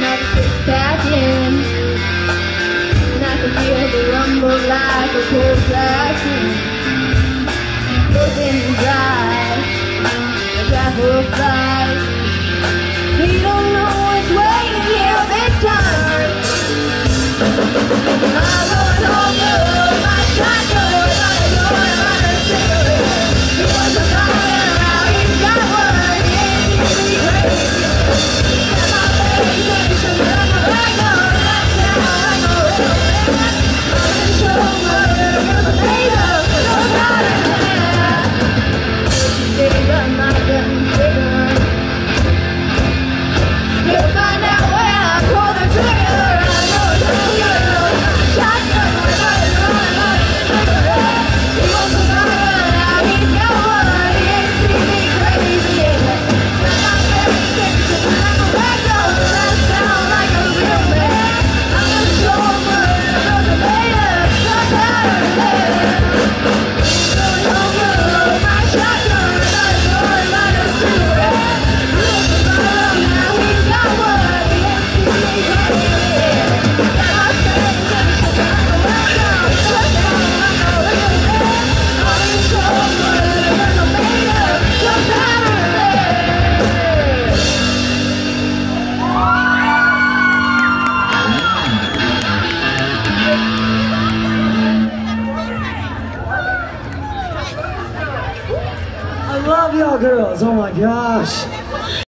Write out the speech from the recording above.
pack in. And I can feel the rumble like a cold flashing. love y'all girls. Oh my gosh.